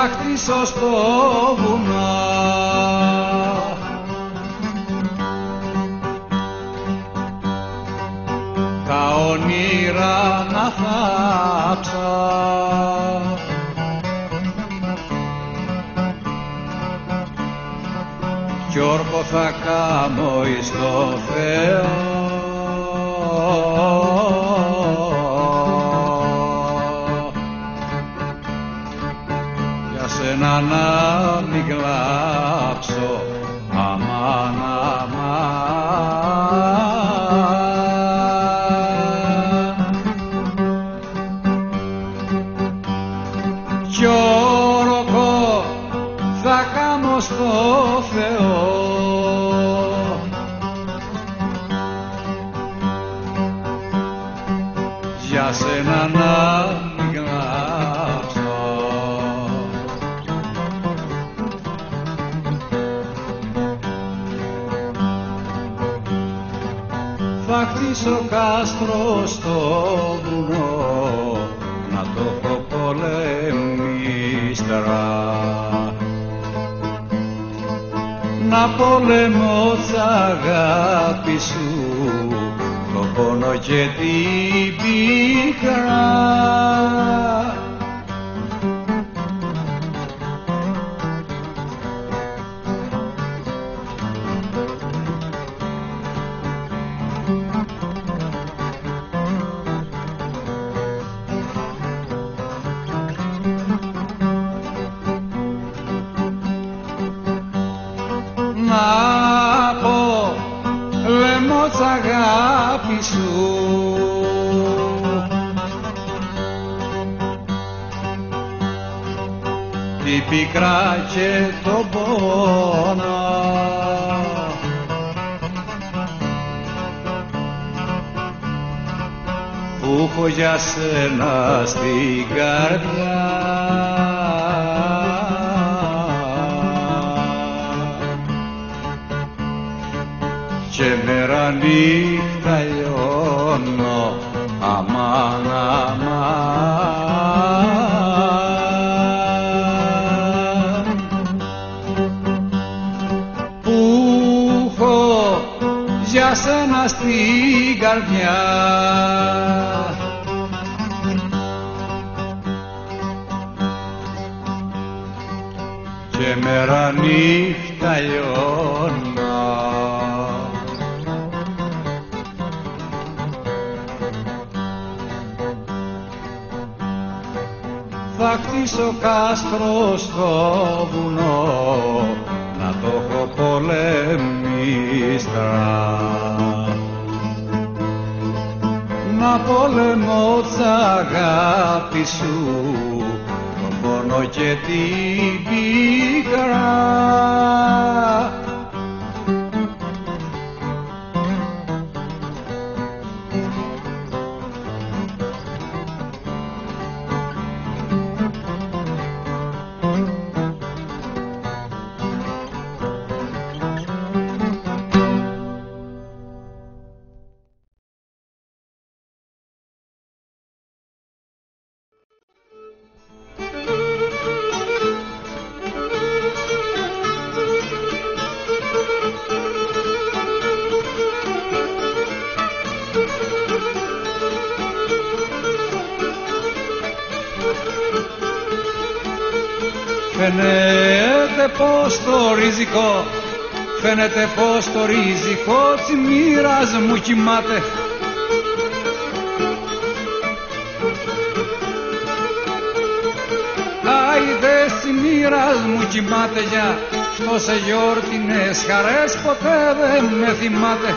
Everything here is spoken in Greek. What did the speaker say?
κάστρο θα χτίσω στο βουνό τα όνειρα να θάψω κι όρκο θα κάμω εις το Θεό να μην κλάψω αμάν αμάν κι όρκο θα κάμω στο Θεό. Για σένα να θα χτίσω κάστρος στο βουνό να το έχω πολεμίστρα. Να πολεμώ τ' αγάπη σου το πόνο και την πίκρα σου την πικρά και τον πόνο που έχω για σένα στην καρδιά. Και μέρα νύχτα λιώνω αμάν αμάν. Που έχω για σένα στην καρδιά. Και μέρα νύχτα λιώνω θα χτίσω κάστρος στο βουνό να το έχω πολεμίστρα να πολεμώ τ' αγάπη σου τον πόνο και την πίκρα Φαίνεται πως το ριζικό Φαίνεται πως το ριζικό της μοίρας μου κοιμάται. Άιδε της μοίρας μου κοιμάται για αυτό σε γιορτινές χαρές ποτέ δεν με θυμάται